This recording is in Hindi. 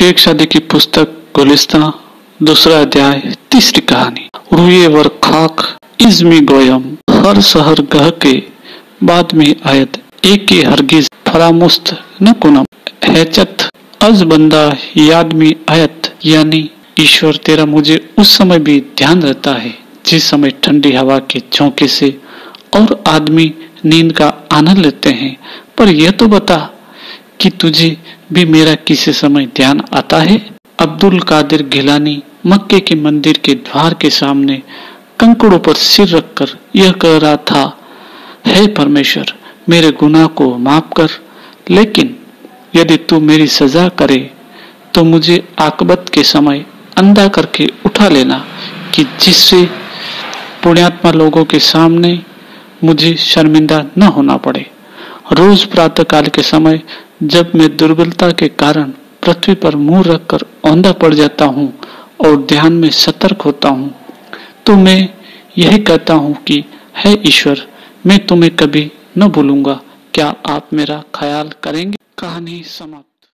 शेख शादी की पुस्तक गुलिस्ता, दूसरा अध्याय, तीसरी कहानी। रुए वर खाक, इजमी गोयम, हर शहर गह के बाद में आयत, एक के हरगिज फरामुस्त न कुनम। हैचत अज बंदा याद में आयत, यानी ईश्वर तेरा मुझे उस समय भी ध्यान रहता है, जिस समय ठंडी हवा के झोंके से और आदमी नींद का आनंद लेते हैं। पर यह तो बता कि तुझे भी मेरा किसी समय ध्यान आता है? अब्दुल कादिर गिलानी मक्के के मंदिर के द्वार के सामने कंकड़ों पर सिर रखकर यह कह रहा था, हे परमेश्वर, मेरे गुनाह को माफ़ कर, लेकिन यदि तू मेरी सजा करे तो मुझे आकबत के समय अंधा करके उठा लेना कि जिससे पुण्यात्मा लोगों के सामने मुझे शर्मिंदा न होना पड़े। रोज प्रातः काल के समय जब मैं दुर्बलता के कारण पृथ्वी पर मुँह रखकर औंधा पड़ जाता हूँ और ध्यान में सतर्क होता हूँ तो मैं यही कहता हूँ कि, है ईश्वर, मैं तुम्हें कभी न भूलूँगा। क्या आप मेरा ख्याल करेंगे? कहानी समाप्त।